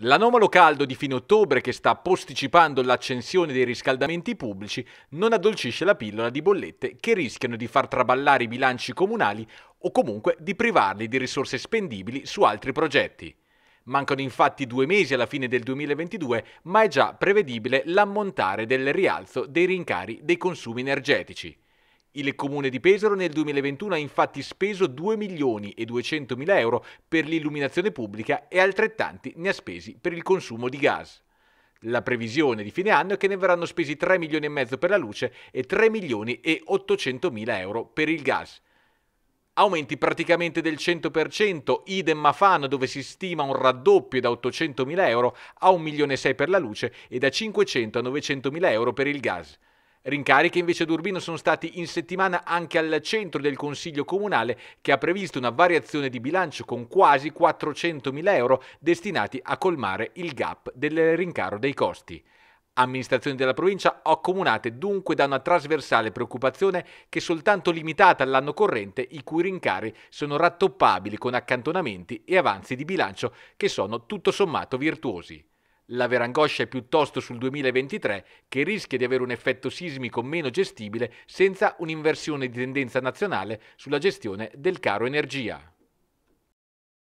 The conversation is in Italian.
L'anomalo caldo di fine ottobre che sta posticipando l'accensione dei riscaldamenti pubblici non addolcisce la pillola di bollette che rischiano di far traballare i bilanci comunali o comunque di privarli di risorse spendibili su altri progetti. Mancano infatti due mesi alla fine del 2022, ma è già prevedibile l'ammontare del rialzo dei rincari dei consumi energetici. Il comune di Pesaro nel 2021 ha infatti speso 2 milioni e 200 mila euro per l'illuminazione pubblica e altrettanti ne ha spesi per il consumo di gas. La previsione di fine anno è che ne verranno spesi 3 milioni e mezzo per la luce e 3 milioni e 800 mila euro per il gas. Aumenti praticamente del 100%, idem a Fano dove si stima un raddoppio da 800 mila euro a 1 milione e 6 per la luce e da 500 a 900 mila euro per il gas. Rincari che invece ad Urbino sono stati in settimana anche al centro del Consiglio Comunale che ha previsto una variazione di bilancio con quasi 400.000 euro destinati a colmare il gap del rincaro dei costi. Amministrazioni della provincia accomunate dunque da una trasversale preoccupazione che soltanto limitata all'anno corrente i cui rincari sono rattoppabili con accantonamenti e avanzi di bilancio che sono tutto sommato virtuosi. La vera angoscia è piuttosto sul 2023, che rischia di avere un effetto sismico meno gestibile senza un'inversione di tendenza nazionale sulla gestione del caro energia.